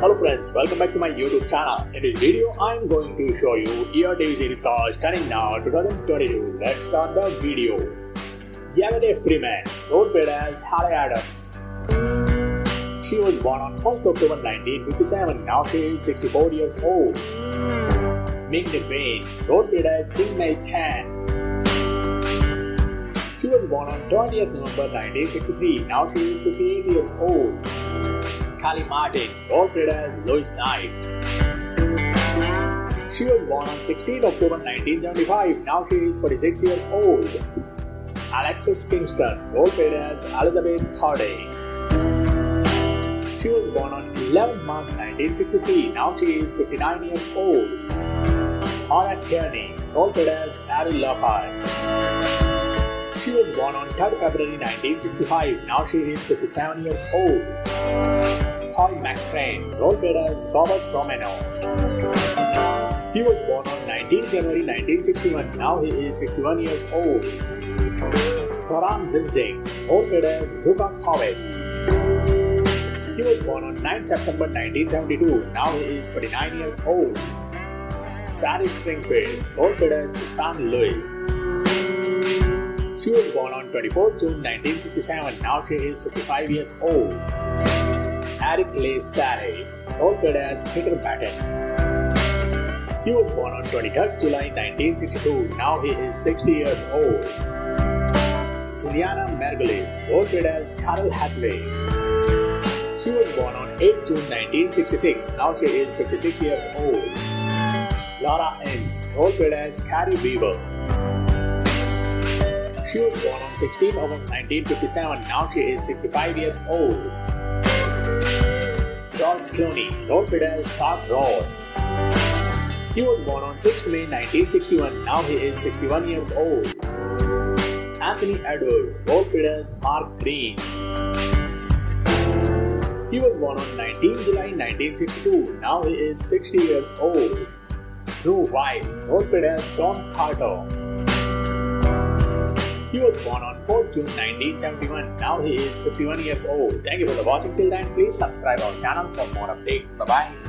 Hello friends, welcome back to my YouTube channel. In this video, I am going to show you year TV series called Stunning Now 2022. Let's start the video. Yvette Freeman, played as Haleh Adams. She was born on 1st October 1957. Now she is 64 years old. Ming role played as Jing Mei Chan. She was born on 20th November 1963. Now she is 58 years old. Kellie Martin, role played as Lois Knight. She was born on 16 October 1975. Now she is 46 years old. Alexis Kingston, role played as Elizabeth Corday. She was born on 11 March 1963. Now she is 59 years old. Hannah Tierney, role played as Abby Lockhart. She was born on 3rd February 1965. Now she is 57 years old. Paul McCrane, role as Robert Romano. He was born on 19 January 1961. Now he is 61 years old. Karan Vinsing, role as Ruka Kovic. He was born on 9 September 1972. Now he is 49 years old. Sally Stringfield, role as Sam Lewis. She was born on 24 June 1967. Now she is 55 years old. Eriq Lee Sare, played as Peter Batten. He was born on 23rd July 1962. Now he is 60 years old. Julianna Margulies, played as Carol Hathaway. She was born on 8 June 1966. Now she is 56 years old. Laura role played as Kerry Weaver. She was born on 16 August 1957. Now she is 65 years old. George Clooney, played as Clark Ross. He was born on 6 May 1961. Now he is 61 years old. Anthony Edwards, played as Mark Greene. He was born on 19 July 1962. Now he is 60 years old. Drew White, played as John Carter. He was born on 4 June 1971. Now he is 51 years old. Thank you for the watching till then. Please subscribe our channel for more updates. Bye bye.